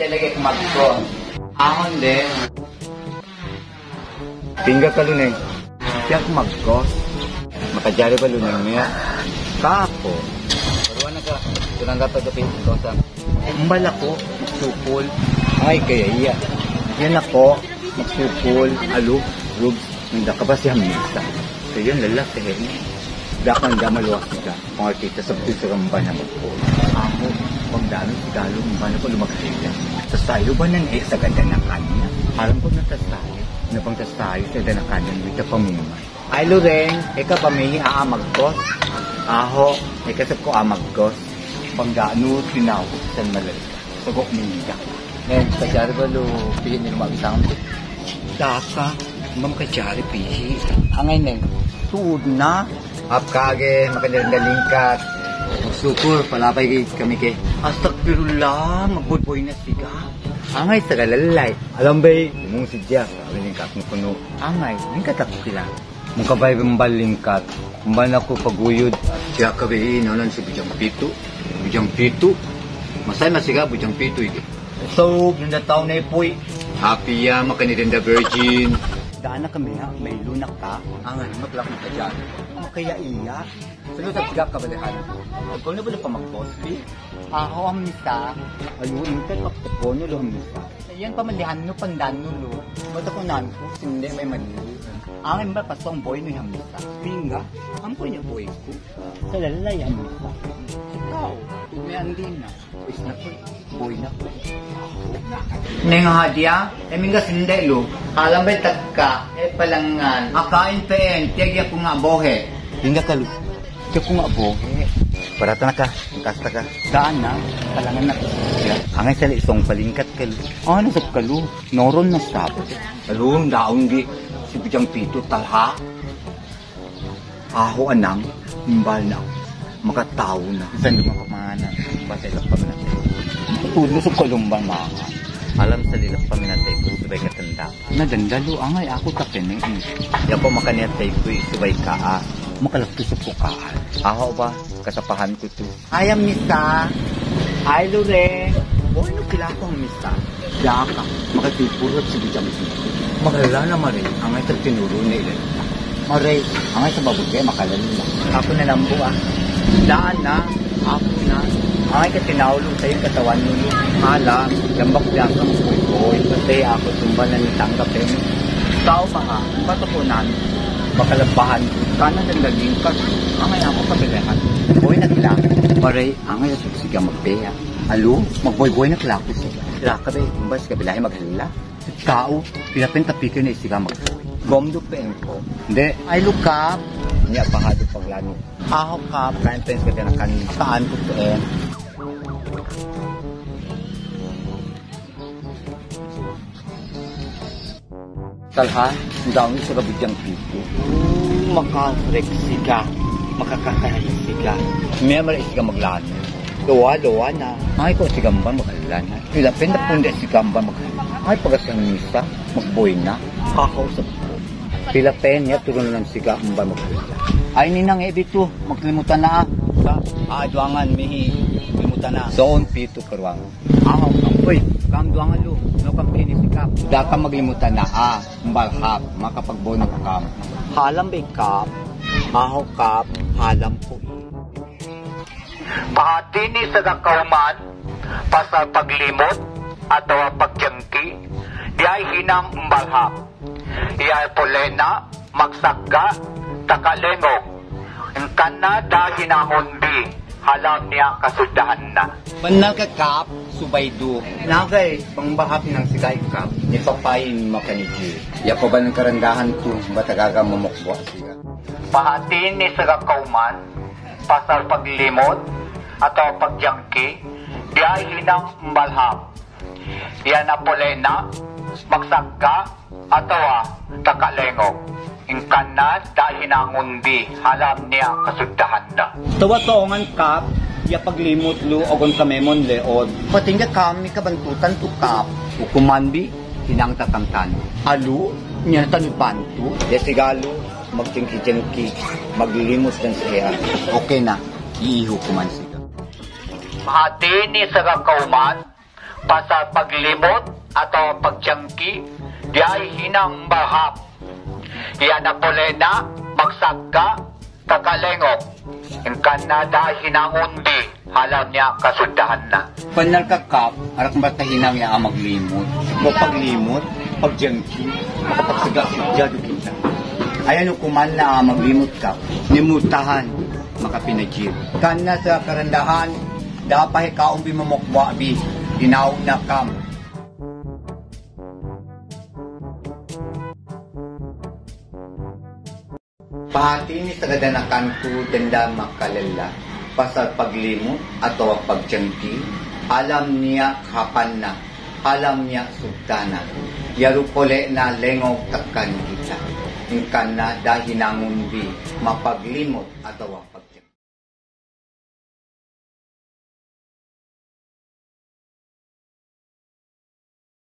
Talaga kumagko. Ahon din. Tingga ka lunay. Kaya kumagko. Makajari pa lunay niya. Kako. Paruan na ka. Tunang dapat ka pinto sa. Umbal ako. Magsupol. Ay, kaya iya. Yan ako. Magsupol. Alo. Rugs. Nanda ka ba si Hamisa? Kaya yun, lalaki. Eh. Dakan da maluwas ka. Kung artista sa puso sa ramba na magpo. Ako, pag dalo si Galo, ba na ko lumagkaya. Sa sayo ba nang eh sa ganda ng kanya? Alam ko na tasayo. Na pang tasayo sa ganda ng kanya, wita pamumay. Ay, Loreng, ikaw pamihi aamagkos. Aho, ikaw ko amagkos. Panggaano tinaw sa malalita. Pagok niya. Ngayon, kasyari ba lo, pihin nila mag-isang Daka, ma'am kasyari pihi. Angay na, tuod na. Apkage, makandaling ka. Magsukur, palapay kami kay. Astagfirullah, magboy na siga. Angay sa galalay. Alam ba'y, mong sidya, sabi ng kakong puno. Angay, lingkat ako kila. Mong kabay balingkat. Kumban ako paguyod. Siya kabe, nalan si Bujang Pito. Bujang Pito. Masay masiga, Bujang Pito. Ike. So, nung taon na ipoy. Happy ya, makanirinda virgin. Daan na kami ha, may lunak ka. Angay, maglak mo ka dyan. Ano kaya iya? Sunod sa siga kabalihan. Ikaw na ba na pamag-posty? Ako ang misa. Ayun, ka kapag nyo lo ang misa. Yan pamalihan no, pandan no lo. Ba't ako nan ko? Hindi, may mali. Ang ba pasong boy no yung misa? Pinga, ang po niya boy ko. Sa lalay ang misa. Ikaw, may andin na. Is na po, boy na po. Neng hadya, eming ka sinde lo. Alam ba tagka, eh palangan. Akain pa en, tiyagya ko nga bohe. Hinga ka lo. Tiyak ko nga bohe. Parata na ka, kasta ka. Daan na, palangan na. Angay sa isong palingkat ka lo. Ah, nasap ka lo. Noron na sabi. Alun, daon di. Si Pito, talha. Aho anang, imbal na. Makataw na. Saan di makamanan? Basay lang pa natin. Tulo sa kalumbang mga. Alam sa lilang paminatay ko, subay katanda. Nadandalo, angay ako tapin eh. Yan po makaniyatay ko, subay ka ah. Makalapto sa pukaan. Ako ba, kasapahan ko to. Ayam misa. Ay, Lore. O, ano kila akong misa? Yaka, makatipurot si Bijam Pito. Magalala na marin, angay sa tinuro na ilan. Maray, angay sa babuti, makalala na. Ako na lang ah. Daan na, ako na. Angay ka tinawulong sa'yo yung katawan mo. Hala, lambak lang ka boy Kasi ako tumba na nitanggapin. Tao pa po namin. Makalabahan, kanan ng laging ka. Angay ako pabilihan. Boy na kila. Maray, angay sa siga magpeya. Alo, magboy-boy na klako siya. Laka ba, kumbas ka bilahe maghalila. Tao, pinapin tapikin na isiga magboy. Gomdo pa ko. Hindi, ay lukap. Niya pahado paglano. Ako kap, kain pens ka na kanin. Saan ko to eh. Talha, daw sa kabigyang pito. Makafleksi ka. Makakakayasi ka. May mara isiga maglano. Luwa, luwa na. Ay ko si Gamba magalana. Ilapin na punde si Gamba magalana. Ay pagasang misa, magboy na. Kakausap ko. Pilapin niya, turon lang si Gamba magalana. Ay ninang ebito, maglimutan na. Sa aadwangan mihi, limutan na. Doon pito karwang. Ah, kampoy, kamduangan lo. No kampini si Kap. Da ka maglimutan na ah, mbalhap, makapagbono ka kam. Halam ba Kap? Aho Kap, halam ko Pahati ni sa kakauman, pasal paglimot, atau pagjangki, diay hinang mbalhap. Iyay polena, magsagga, takalengog. Engkan na da hinangundi, halam niya kasuldahan na. Banal ka Kap, subaydo. Nagay, pangbahap ng sigay Kap, ni papayin makaniji. Yako ba ng karandahan ko, batagaga mamukwa siya. Pahati ni sa kakauman, pasal paglimot, atau pagjangki, diay hinang mbalhap. Yan na polena, magsagka, atau takalengog. Ingkan na dahil nangundi, halam niya kasuldahan na. Tawa-taongan Kap, ya paglimot lo, ogon kamemon leod. Patingga kami kabantutan to Kap, ukumanbi, tinang tatamtan. Alu, niya tanupanto. Desigalo, magtingki-tingki, maglilimos ng siya. Okay na, iiho ko man siya. Mahati ni sa kakauman, pasal paglimot atau pagtiyangki, di ay hinang bahap. Yan na polena, magsagka, kakalengok. Ang kanada hinangundi, alam niya kasundahan na. Panal ka kap, arak matahinang niya ang maglimot. O paglimot, pagjangki, makapagsaga si Jado kita. Ayan o kuman na maglimot ka, nimutahan, makapinajir. Kan na sa karandahan, dapat ikaong bimamokwa bi, tinaw na kam. Pahati ni sa gadanakan ko tenda makalala pasal paglimot ato ang pagtiyangki, alam niya kapan na, alam niya sugtana. Yaro pole na lengog takkan kita. Ingkan na dahinangon bi, mapaglimot ato ang